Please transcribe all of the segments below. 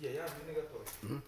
爷爷就那个手。嗯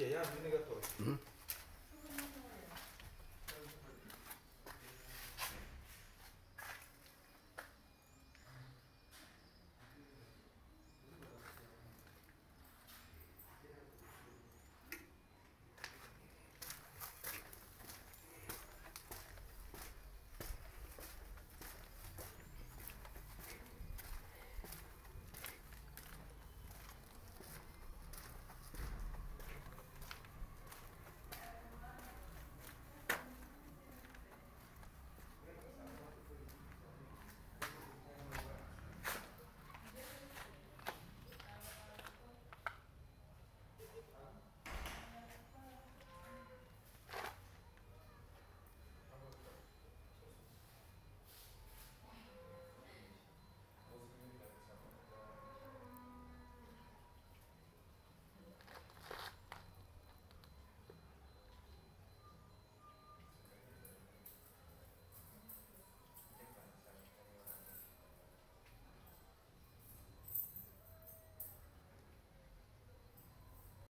解那个。嗯。